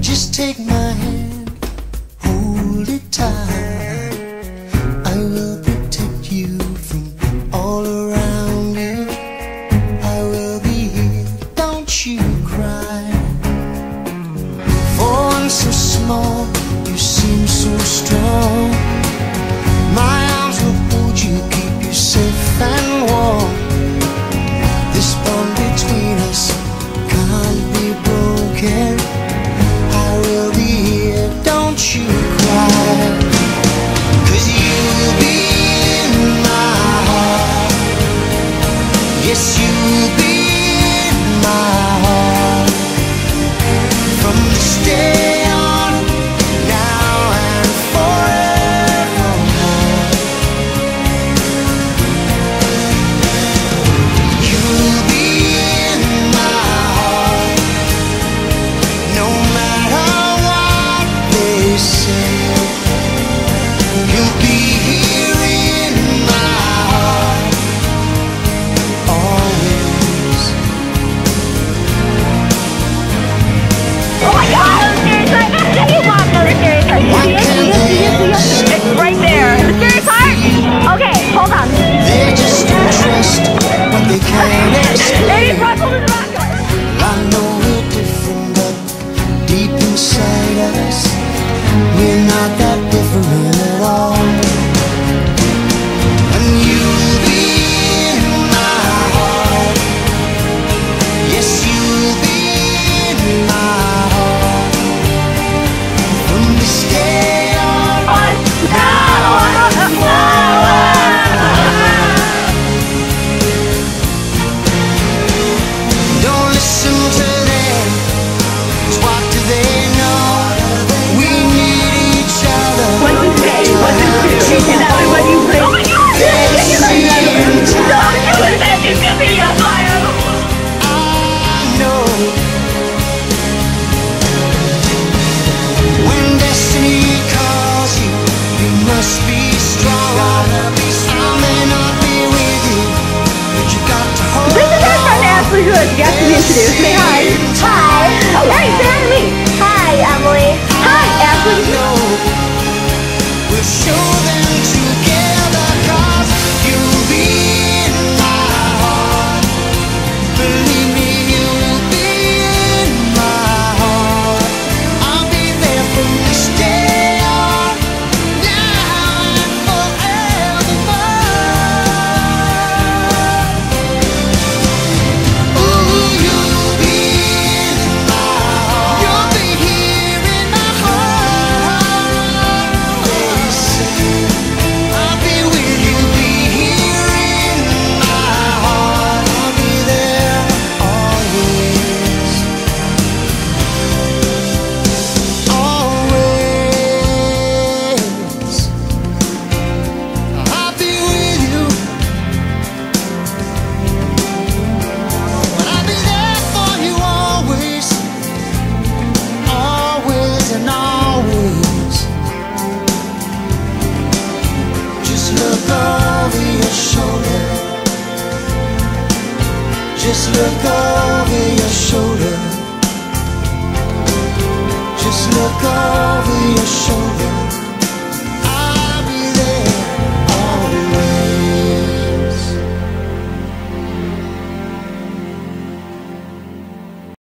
Just take my hand, hold it tight. you'll be good. You have to be introduced. Say hi. Hi. Oh, right, say me. Hi, Emily. Just look over your shoulder.